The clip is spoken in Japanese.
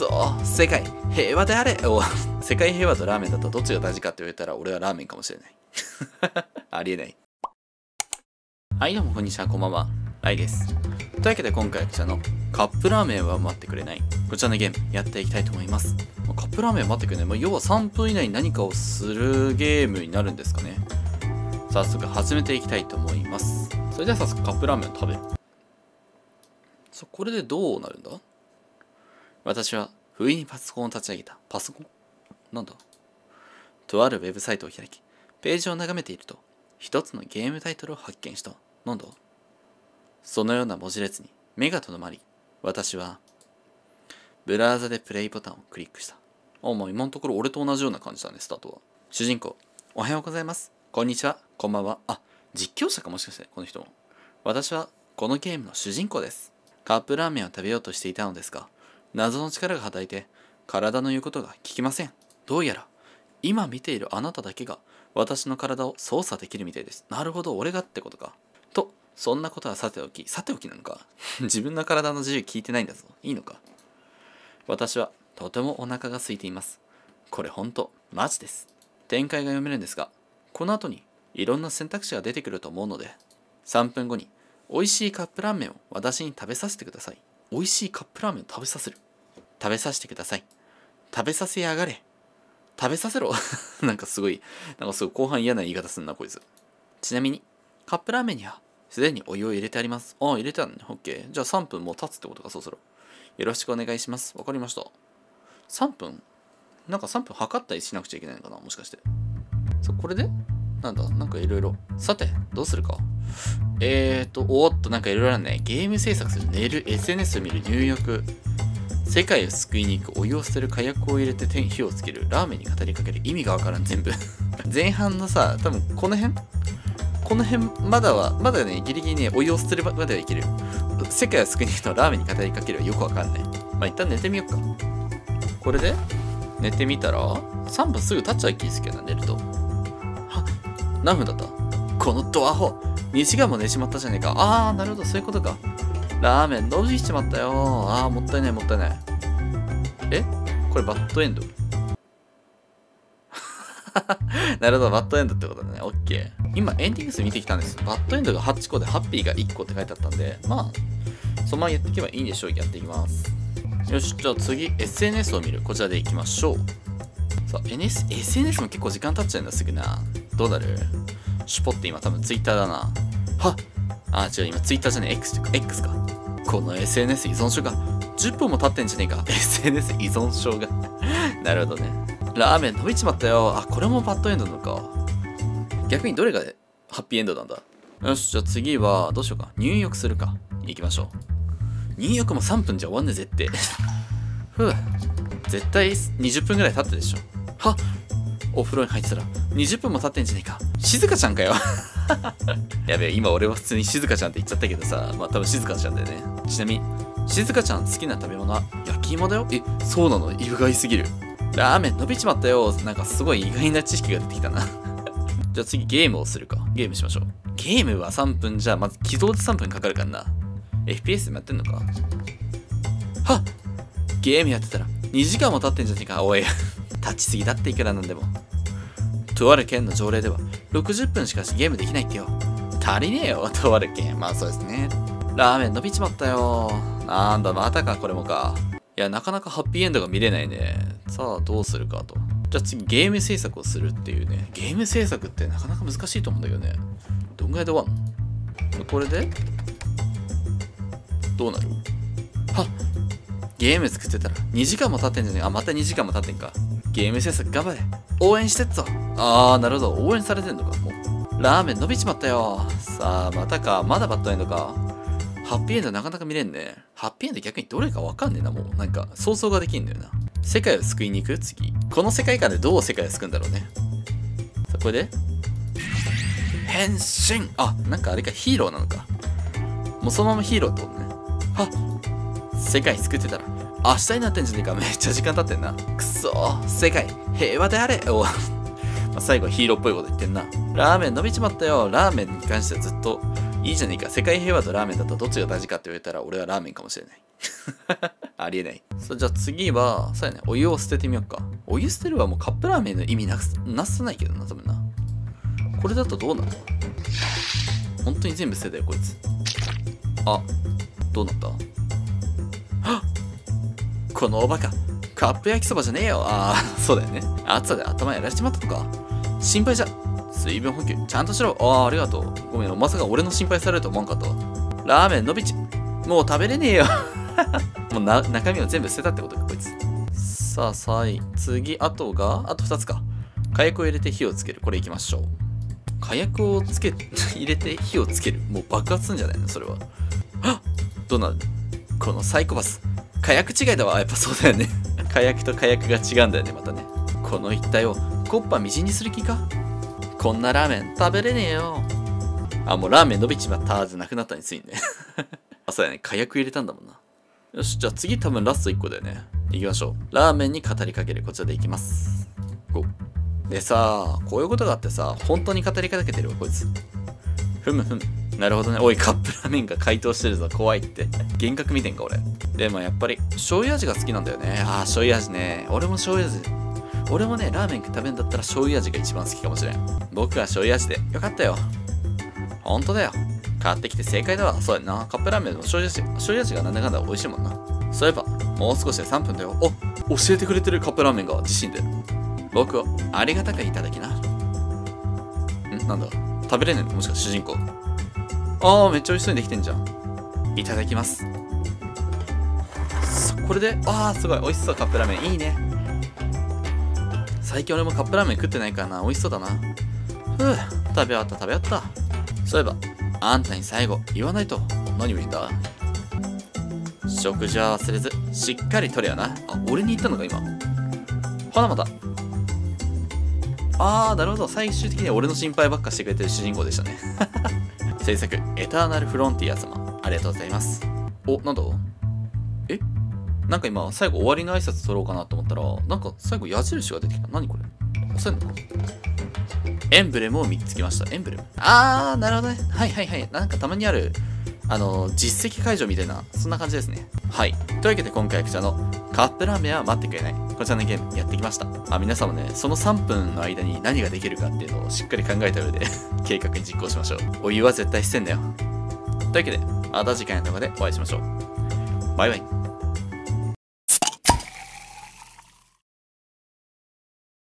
そー世界平和であれ。お世界平和とラーメンだったらどっちが大事かって言われたら俺はラーメンかもしれない。ありえない。はいどうもこんにちはこんばんは。ライです。というわけで今回はこちらのカップラーメンは待ってくれない。こちらのゲームやっていきたいと思います。カップラーメン待ってくれない、まあ、要は3分以内に何かをするゲームになるんですかね。早速始めていきたいと思います。それでは早速カップラーメンを食べる。そこれでどうなるんだ？私は不意にパソコンを立ち上げた。パソコン？なんだ？とあるウェブサイトを開きページを眺めていると一つのゲームタイトルを発見した。なんだ？そのような文字列に目がとどまり私はブラウザでプレイボタンをクリックした。あまあ今のところ俺と同じような感じだねスタートは。主人公おはようございます。こんにちは。こんばんは。あ実況者かもしかしてこの人も。私はこのゲームの主人公です。カップラーメンを食べようとしていたのですが謎の力が働いて体の言うことが聞きません。どうやら今見ているあなただけが私の体を操作できるみたいです。なるほど俺がってことか。とそんなことはさておきさておきなのか。自分の体の自由聞いてないんだぞ。いいのか。私はとてもお腹が空いています。これほんとマジです。展開が読めるんですがこの後にいろんな選択肢が出てくると思うので3分後に美味しいカップラーメンを私に食べさせてください。美味しいカップラーメンを食べさせる。食べさせてください。食べさせやがれ。食べさせろ。なんかすごいなんかすごい後半嫌な言い方すんなこいつ。ちなみにカップラーメンにはすでにお湯を入れてあります。ああ入れてあるね。OK じゃあ3分もう経つってことかそろそろよろしくお願いします。わかりました。3分？なんか3分測ったりしなくちゃいけないのかなもしかして。そうこれで？なんだなんかいろいろ。さてどうするか。えーとおっとなんかいろいろあるね。ゲーム制作する寝る SNS を見る入浴。世界を救いに行くお湯を捨てる火薬を入れて火をつける。ラーメンに語りかける。意味がわからん。全部。前半のさ多分この辺？この辺まだはまだねギリギリねお湯を捨てるまではいける世界を救いに行くとラーメンに語りかけるはよくわかんない。まあ一旦寝てみようか。これで寝てみたら3分すぐ経っちゃう気ですけど寝ると。は何分だった？このドアホ。2時間も寝ちまったじゃねえかああなるほどそういうことかラーメン伸びしちまったよああもったいないもったいないえ？これバッドエンド？なるほど、バッドエンドってことだね。オッケー。今、エンディング数見てきたんです。バッドエンドが8個で、ハッピーが1個って書いてあったんで、まあ、そのままやっていけばいいんでしょう。やっていきます。よし、じゃあ次、SNS を見る。こちらでいきましょう。さあ、NS、SNS も結構時間経っちゃうんだ、すぐな。どうなる？シュポって今多分 Twitter だな。は？っあ、違う、今 Twitter じゃねえ、X か。X か。この SNS 依存症が10分も経ってんじゃねえか。SNS 依存症が なるほどね。ラーメン伸びちまったよ。あ、これもバッドエンドなのか。逆にどれがハッピーエンドなんだ？よし、じゃあ次は、どうしようか。入浴するか。行きましょう。入浴も3分じゃ終わんねえぜって。ふう。絶対20分ぐらい経ったでしょ。は？お風呂に入ってたら20分も経ってんじゃねえか。静香ちゃんかよ。やべえ、今俺は普通に静香ちゃんって言っちゃったけどさ、まあ多分静香ちゃんだよね。ちなみに、静香ちゃん好きな食べ物は焼き芋だよ。え、そうなの？意外すぎる。ラーメン伸びちまったよ。なんかすごい意外な知識が出てきたな。じゃあ次ゲームをするか。ゲームしましょう。ゲームは3分じゃあまず起動で3分かかるからな。FPS でもやってんのか？はっゲームやってたら2時間も経ってんじゃねえか。おい。立ちすぎだっていくらなんでも。とある県の条例では60分しかしゲームできないってよ。足りねえよ。とある県。まあそうですね。ラーメン伸びちまったよ。なんだ、またか、これもか。いや、なかなかハッピーエンドが見れないね。さあ、どうするかと。じゃあ次、ゲーム制作をするっていうね。ゲーム制作ってなかなか難しいと思うんだけどね。どんぐらいで終わんの？これで？どうなる？はっゲーム作ってたら2時間も経ってんじゃねえ？あ、また2時間も経ってんか。ゲーム制作頑張れ応援してっぞあー、なるほど。応援されてんのか。もう。ラーメン伸びちまったよ。さあ、またか。まだバッドエンドか。ハッピーエンドなかなか見れんね。ハッピーエンド逆にどれかわかんねえな、もう。なんか、想像ができんだよな。世界を救いに行く？次。この世界観でどう世界を救うんだろうね。さあ、これで変身あ、なんかあれか、ヒーローなのか。もうそのままヒーローってことね。はっ世界救ってたら、明日になってんじゃねえか。めっちゃ時間経ってんな。くそー、世界、平和であれお ま最後はヒーローっぽいこと言ってんな。ラーメン伸びちまったよ。ラーメンに関してはずっといいじゃねえか。世界平和とラーメンだったらどっちが大事かって言われたら俺はラーメンかもしれない。ありえない。そ、じゃあ次は、そうやね、お湯を捨ててみようか。お湯捨てるはもうカップラーメンの意味なくす、なさないけどな、多分な。これだとどうなの？本当に全部捨てたよ、こいつ。あ、どうなった？このおバカ。カップ焼きそばじゃねえよ。ああ、そうだよね。暑さで頭やられちまったのか。心配じゃ。水分補給、ちゃんとしろ。ああ、ありがとう。ごめん、まさか俺の心配されると思わんかったわ。ラーメンのびち。もう食べれねえよ。もうな中身を全部捨てたってことか、こいつ。さあ、さい。次、あとが、あと2つか。火薬を入れて火をつける。これいきましょう。火薬をつけ、入れて火をつける。もう爆発すんじゃないのそれは。はっどうなる？このサイコパス。火薬違いだわ。やっぱそうだよね。火薬と火薬が違うんだよね、またね。この一帯をコッパみじんにする気か？こんなラーメン食べれねえよ。あ、もうラーメン伸びちまったじゃなくなったについね。あ、そうやね。火薬入れたんだもんな。よし、じゃあ次多分ラスト1個だよね。行きましょう。ラーメンに語りかける。こちらでいきます。5。でさ、こういうことがあってさ、本当に語りかけてるわ、こいつ。ふむふむ。なるほどね。おい、カップラーメンが解凍してるぞ。怖いって。幻覚見てんか、俺。でもやっぱり、醤油味が好きなんだよね。あー、醤油味ね。俺も醤油味。俺もね、ラーメン食べんだったら醤油味が一番好きかもしれん。僕は醤油味で。よかったよ。ほんとだよ。買ってきて正解だわ。そうやな。カップラーメンの醤油味。醤油味がなんだかんだ美味しいもんな。そういえば、もう少しで3分だよ。お教えてくれてるカップラーメンが自身で。僕をありがたくいただきな。ん？なんだ？食べれねえの？もしかして主人公。あー、めっちゃ美味しそうにできてんじゃん。いただきます。これで、あー、すごい。美味しそう、カップラーメン。いいね。最近俺もカップラーメン食ってないからな。美味しそうだな。ふぅ、食べ終わった、食べ終わった。そういえば、あんたに最後、言わないと。何を言うんだ食事は忘れず、しっかりとれよな。あ、俺に言ったのか、今。ほなまた。あー、なるほど。最終的には俺の心配ばっかしてくれてる主人公でしたね。制作、エターナルフロンティア様、ありがとうございます。お、なんだ？え？なんか今、最後終わりの挨拶取ろうかなと思ったら、なんか最後矢印が出てきた。何これ？押せんのかエンブレムを見つけました。エンブレムあー、なるほどね。はいはいはい。なんかたまにある、あの、実績解除みたいな、そんな感じですね。はい。というわけで今回こちらのカップラーメンは待ってくれない。こちらのゲームやってきました。まあ皆さんもね、その3分の間に何ができるかっていうのをしっかり考えた上で 計画に実行しましょう。お湯は絶対してんだよ。というわけで、また次回の動画でお会いしましょう。バイバイ。